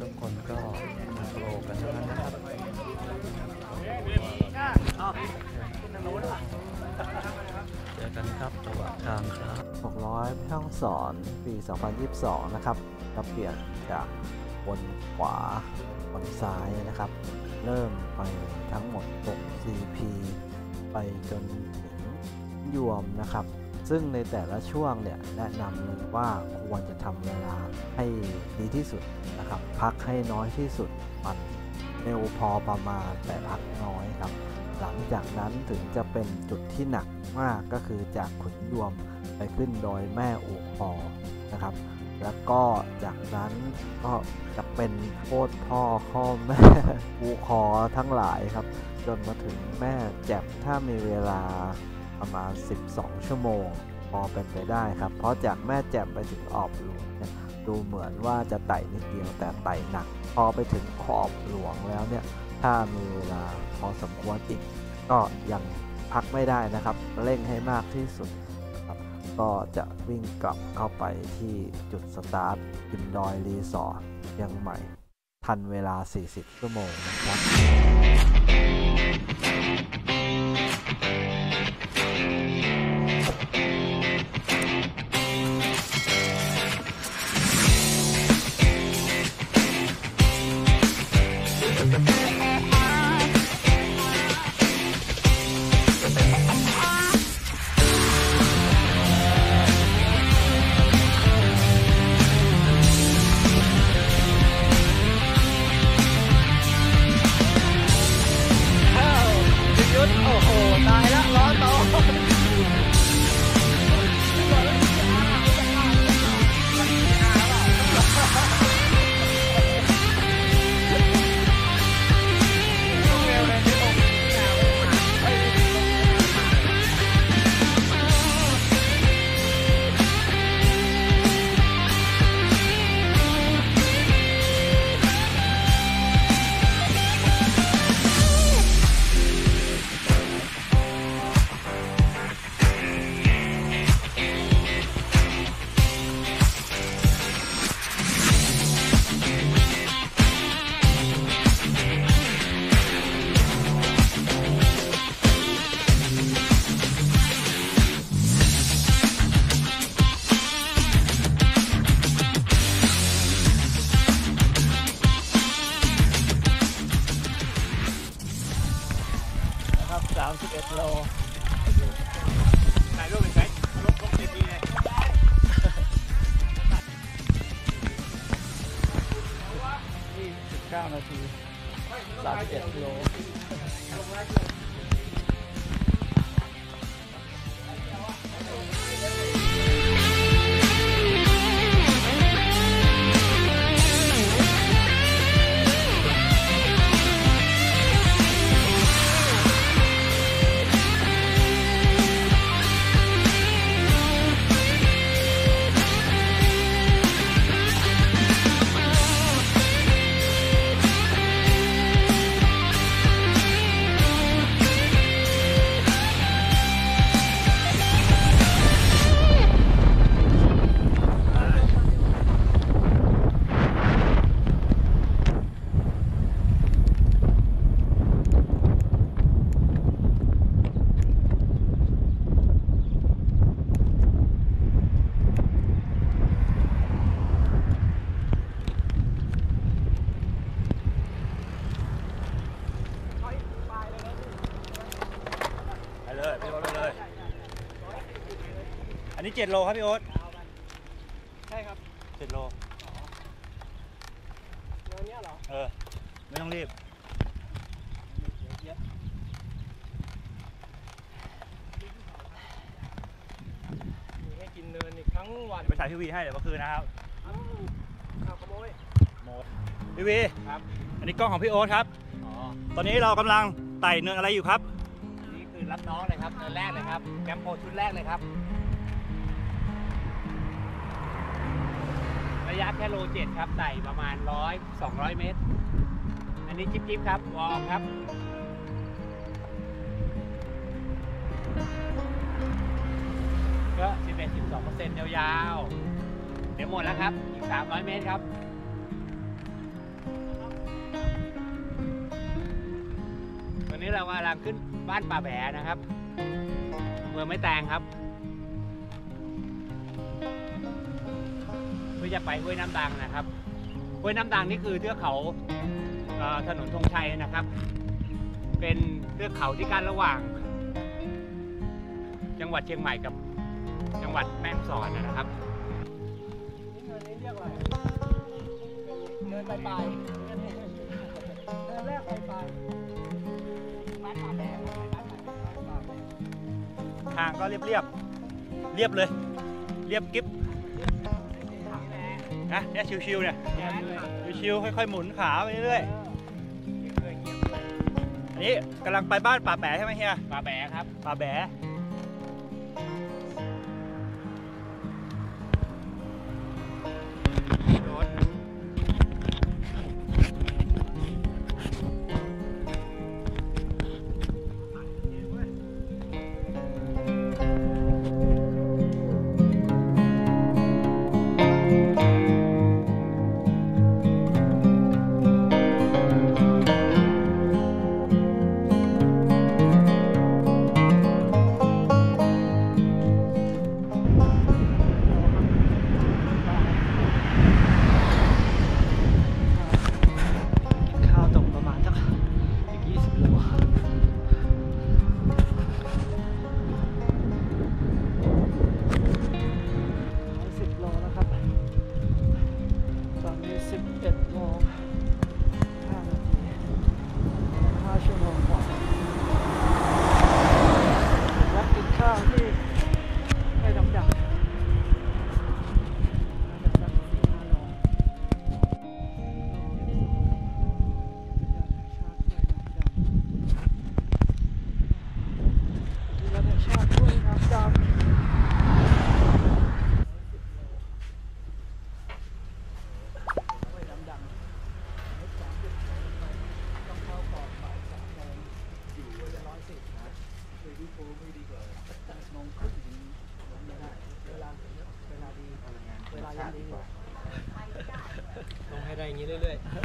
ทุกคนก็มาโปรกันทั้งนั้นนะครับเจอกันครับระหว่างทางครับ600แพ่องสอนปี 2022 นะครับก็เปลี่ยนจากบนขวาบนซ้ายนะครับ เริ่มไปทั้งหมด6 CP ไปจนถึงยวมนะครับ ซึ่งในแต่ละช่วงเนี่ยแนะนำว่าควรจะทำเวลาให้ดีที่สุดนะครับ พักให้น้อยที่สุดมันเร็วพอประมาณแต่พักน้อยครับ หลังจากนั้นถึงจะเป็นจุดที่หนักมากก็คือจากขุนยวมไปขึ้นดอยแม่อูคอนะครับ แล้วก็จากนั้นก็จะเป็นโคตรพ่อข้อแม่อูคอทั้งหลายครับ จนมาถึงแม่แจ่มถ้ามีเวลา ประมาณ 12 ชั่วโมง พอเป็นไปได้ครับ เพราะจากแม่แจ่มไปถึงออบหลวงเนี่ยดูเหมือนว่าจะไต่นิดเดียวแต่ไต่หนัก พอไปถึงออบหลวงแล้วเนี่ยถ้ามีเวลาพอสมควรอีก ก็ยังพักไม่ได้นะครับเร่งให้มากที่สุดครับก็จะวิ่งกลับเข้าไปที่จุดสตาร์ทกินดอยรีสอร์ทเชียงใหม่ ทันเวลา 40 ชั่วโมงนะครับ 29นาที 31โล อันนี้7โลครับพี่โอ๊ตใช่ครับ7โลโลเนี้ยเหรอ เออ ไม่ต้องรีบเยอะมีให้กินเนินอีกทั้งวันไปถ่ายพี่วีให้เดี๋ยวเมื่อคืนนะครับอ้าวข่าวขโมยโมดพี่วีครับ อันนี้กล้องของพี่โอ๊ตครับ อ๋อ ตอนนี้เรากำลังไต่เนินอะไรอยู่ครับ นี่คือรับน้องเลยครับเนินแรกเลยครับแกมโปชุดแรกเลยครับ ระยะแค่โลเจ็ดครับไต่ประมาณร้อยสองร้อยเมตร อันนี้จิ๊บจิ๊บครับวอร์มครับก็สิบเอ็ดสิบสองเปอร์เซ็นต์ยาวๆ เดี๋ยวหมดแล้วครับ อีกสามร้อยเมตรครับวันนี้เรากำลังขึ้นบ้านป่าแหวนะครับเมืองไม่แตงครับ พื่อจะไปห้วยน้ำดังนะครับห้วยน้ำดังนี่คือเทือกเขาเอ่อถนนธงชัยนะครับ เป็นเทือกเขาที่กั้นระหว่าง จังหวัดเชียงใหม่กับจังหวัดแม่ฮ่องสอนนะครับเนินนี้เรียกอะไรเนินปลายปลายเนินแรกปลายปลายบ้านป่าแดงบ้านป่าแดงบ้านป่าแดงทางก็เรียบเรียบเรียบเลย เรียบกิ๊บ นะเนี่ยชิวๆเนี่ยชิวๆค่อยๆหมุนขาไปเรื่อยๆอันนี้กำลังไปบ้านป่าแบะใช่ไหมเฮียป่าแบะครับป่าแบะ ให้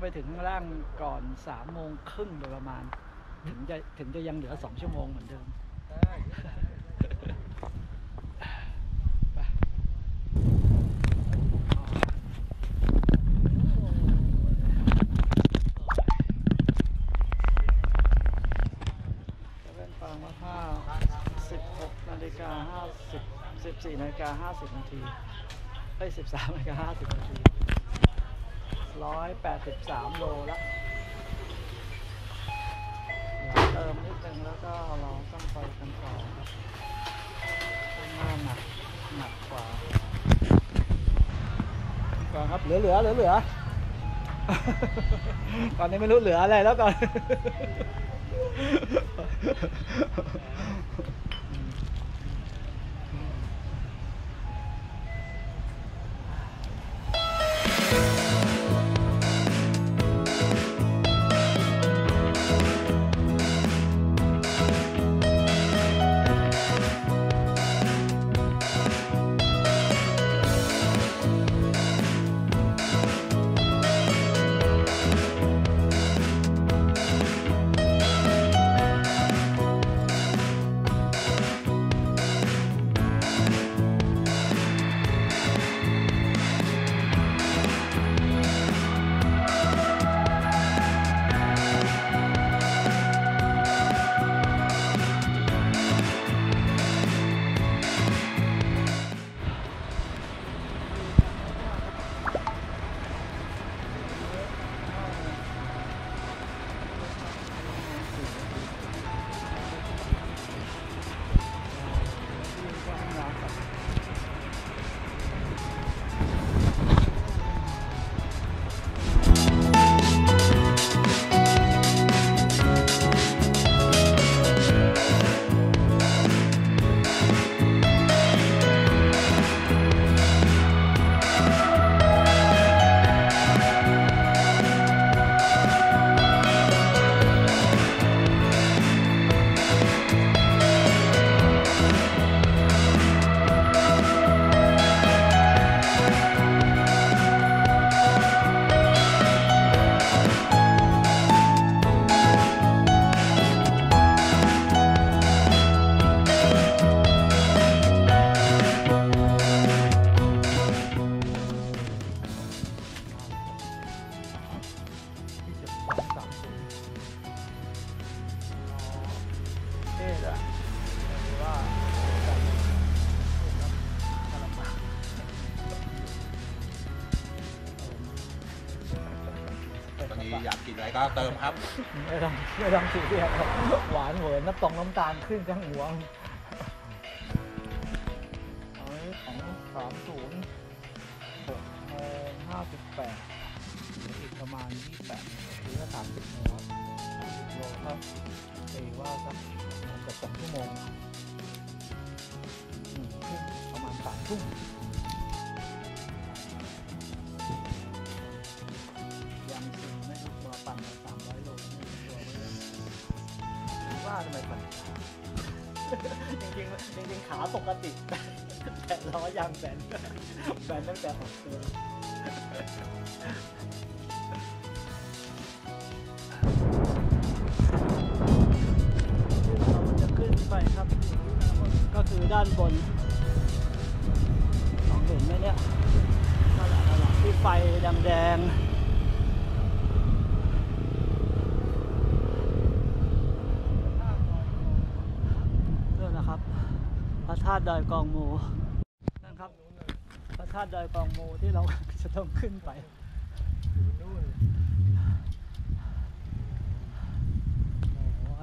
ไปถึงข้างล่างก่อนสามโมงครึ่งโดยประมาณ ถึงจะถึงจะยังเหลือสองชั่วโมงเหมือนเดิมไปจะเป็นฟังว่าถ้า16นาฬิกา50 14นาฬิกา50นาทีเอ้ย13นาฬิกา50นาที 183 โลละเดี๋ยวเติมนิดนึงแล้วก็เราต้องไปกันต่อครับข้างหน้าหนักหนักกว่าก่อนครับเหลือเหลือเหลือเหลือตอนนี้ไม่รู้เหลืออะไรแล้วก่อน อยากกินอะไรก็เติมครับ ไม่ต้องไม่ต้องสีเรียสครับหวานเหวินน้ำตรงน้ำตาลขึ้นจังหัว จริงๆจริงๆขาปกติ แต่ล้อยางแบนแบนตั้งแต่ออกตัวเราจะขึ้นไปครับ ก็คือด้านบนมองเห็นไหมเนี่ยนั่นแหละนั่นแหละที่ไฟแดงๆ นี่นนะครับ พระธาตุดอยกองมูนั่นครับ พระธาตุดอยกองมูที่เราจะต้องขึ้นไปโอ้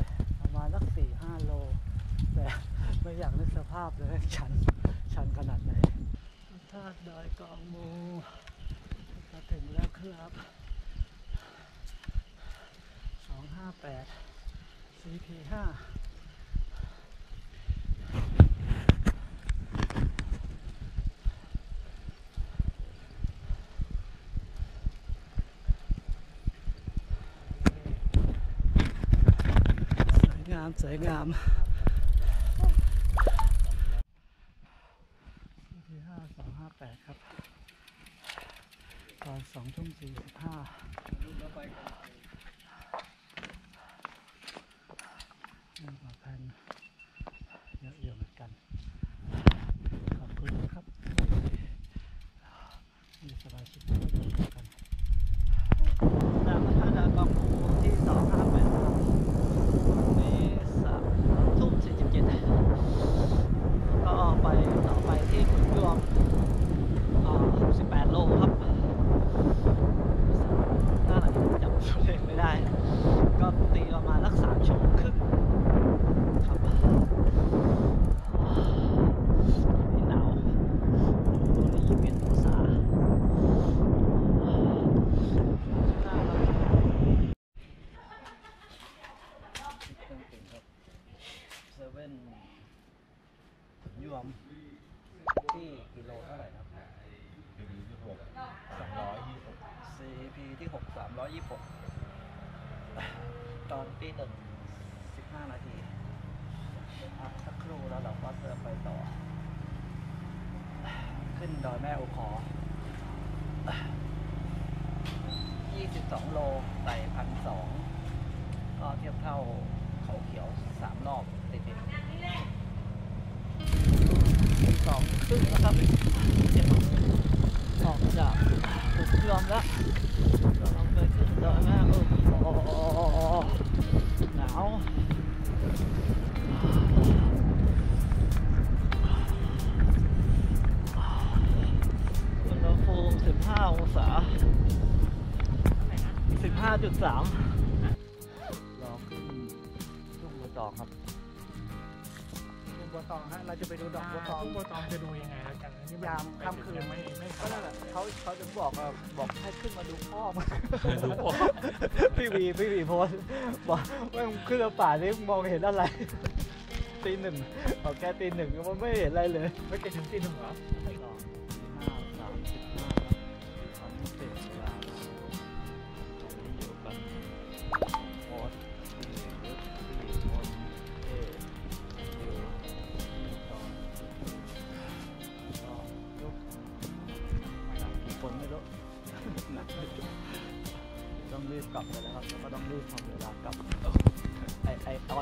ยประมาณสักสี่ห้าโล แต่ไม่อยากนึกสภาพเลยชันชันขนาดไหนพระธาตุดอยกองมูมาถึงแล้วครับสองห้าแปด CP ห้า วยงามที่ห้าสองห้าแปดครับ ตอนสองทุ่มสี่สิบห้า ยามค่ำคืนไม่ไม่ก็นั่แหละเขาเขาจะบอกบอกให้ขึ้นมาดูพ่อมาดูพ่อพี่วีพี่วีโพสบอกว่าขึ้นมาป่านี่มองเห็นอะไรตีหนึ่งบอกแกตีหนึ่งก็ไม่เห็นอะไรเลย ไม่แกถึงตีหนึ่งเหรอ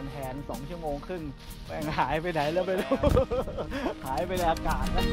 อนแทนสองชั่วโมงครึ่งแม่งหายไปไหนแล้วไม่รู้ หายไปในอากาศนะ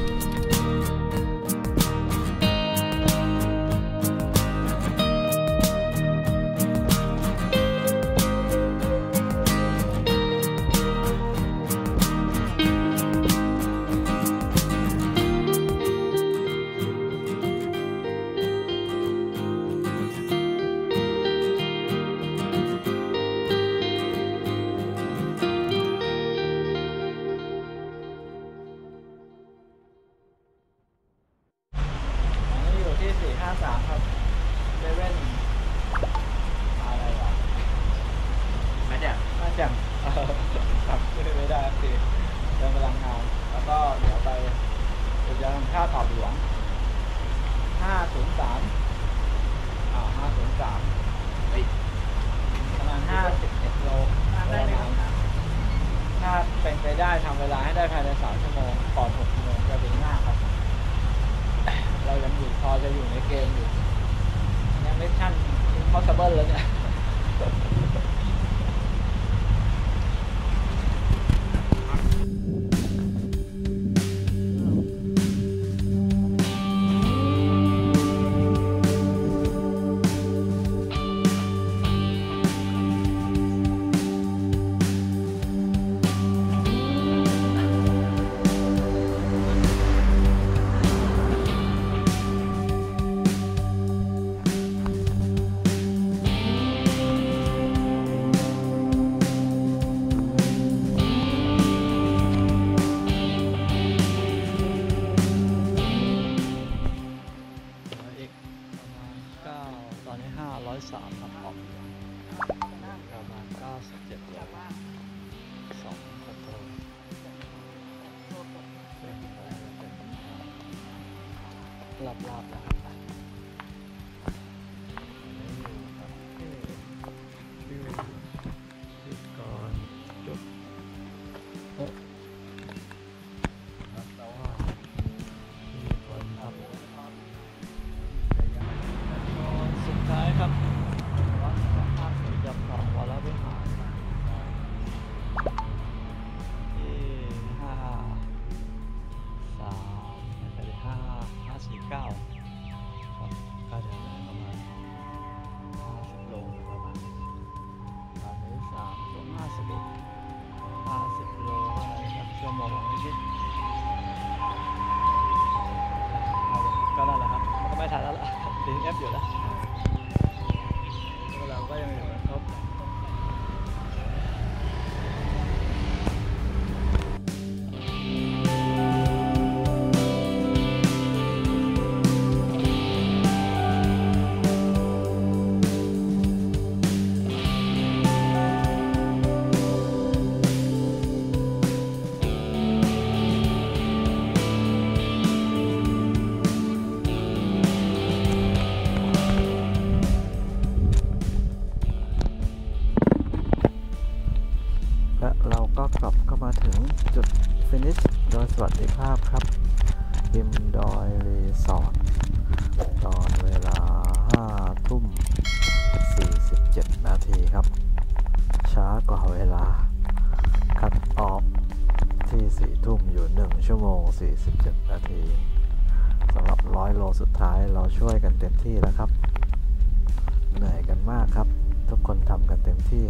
คนทำกันเต็มที่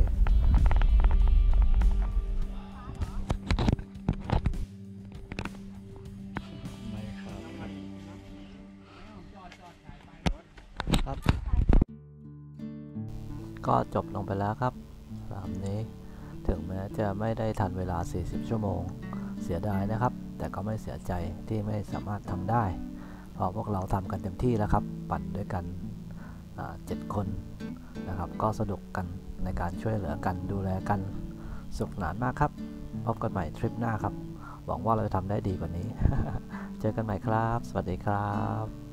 ครับ ก็จบลงไปแล้วครับลำนี้ถึงแม้จะไม่ได้ทันเวลา 40 ชั่วโมง เสียดายนะครับ แต่ก็ไม่เสียใจที่ไม่สามารถทำได้ เพราะพวกเราทำกันเต็มที่แล้วครับ ปั่นด้วยกันอ่าเจ็ดคน นะครับ ก็สนุกกันในการช่วยเหลือกันดูแลกันสุขสนานมากครับ พบกันใหม่ทริปหน้าครับ หวังว่าเราจะทำได้ดีกว่านี้ เจอกันใหม่ครับ สวัสดีครับ